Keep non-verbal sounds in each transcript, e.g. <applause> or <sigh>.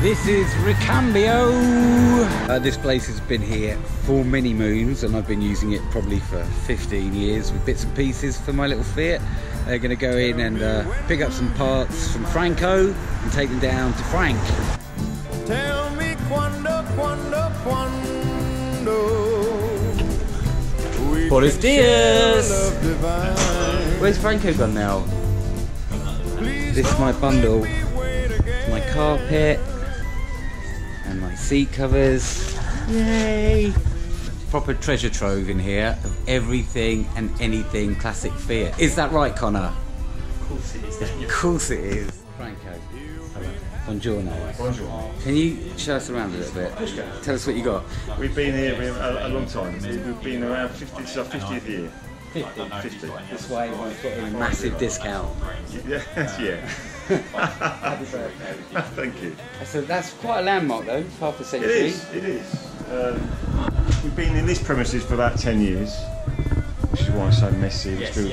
This is Ricambio. Uh, this place has been here for many moons and I've been using it probably for 15 years with bits and pieces for my little Fiat. They're going to go in and uh, pick up some parts from Franco and take them down to Frank. Tell me quando, quando, quando. we Buenos dias. Where's Franco gone now? This is my bundle. make me wait again. My carpet and my seat covers. Yay! Proper treasure trove in here of everything and anything classic Fiat. Is that right, Connor? Of course it is, Daniel. Of course it is. Franco. Buongiorno. Bonjour. Can you show us around a little bit? Tell us what you got. We've been here a, a long time. We've been around 50, this is our 50th year. 50. 50. This way we've got a massive discount. Yes, <laughs> yeah, yeah. Thank you. So that's quite a landmark though, half a century. is, it is. Um, we've been in this premises for about 10 years, which is why it's so messy. It's, still,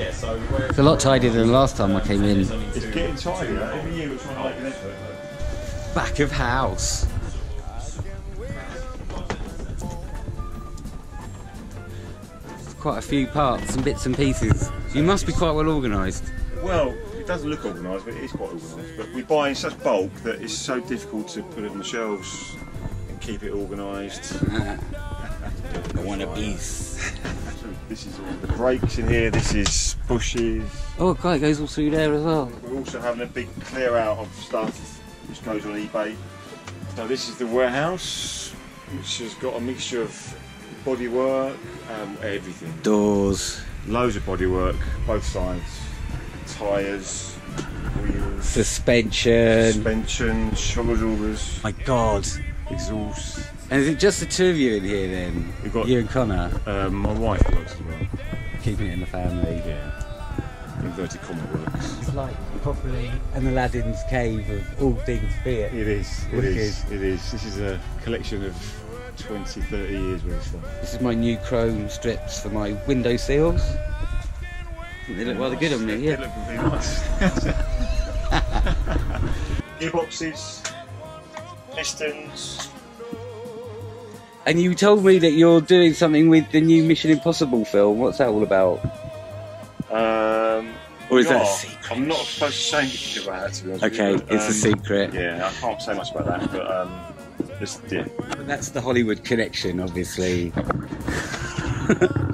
It's a lot tidier than the last time I came in. it's getting tidier. Every year we're trying to make an effort. Back of house. Quite a few parts and bits and pieces. You must be quite well organised. Well, it doesn't look organised, but it is quite organised. But we buy in such bulk that it's so difficult to put it on the shelves and keep it organised. I want a piece. This is all the brakes in here. This is bushes. Oh god, it goes all through there as well. We're also having a big clear out of stuff which goes on eBay. So this is the warehouse, which has got a mixture of bodywork, um, everything. Doors, Loads of bodywork, both sides. Tyres, wheels, suspension. suspension, shoggers, augers, My god. exhaust. And is it just the two of you in here then? We've got- you and Connor, Um, my wife works as well. keeping it in the family. Yeah. Inverted comma works. It's like properly an Aladdin's cave of all things Fiat. It is, it Wicked. is, it is. This is a collection of 20, 30 years worth of stuff. This is my new chrome strips for my window seals. They look rather good on me, They look really nice. <laughs> Gearboxes, pistons. And you told me that you're doing something with the new Mission Impossible film. What's that all about? Um, Or is we that a secret? I'm not supposed to say anything about that to be honest Okay, you, but, it's a um, secret. Yeah, I can't say much about that, but um, just, yeah. But that's the Hollywood connection, obviously. <laughs>